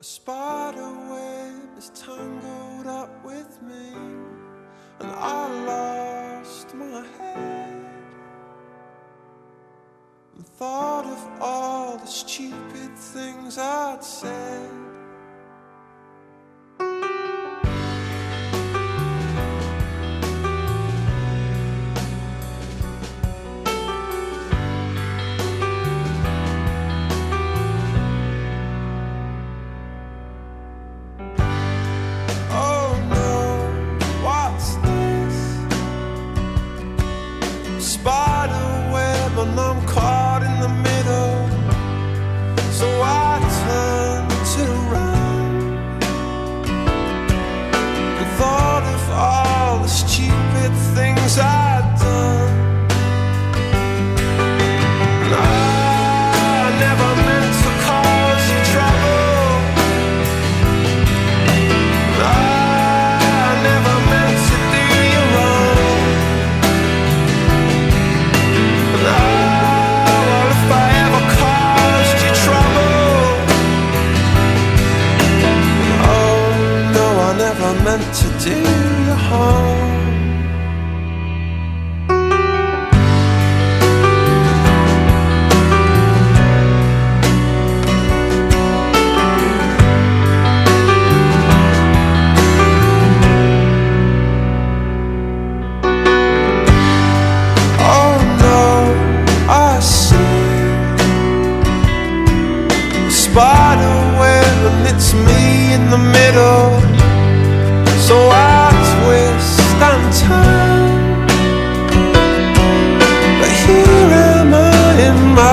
a spider web is tangled up with me, and I lost my head and thought of all the stupid things I'd said. I'm caught meant to do you harm. Oh spider web and it's me in the middle. in my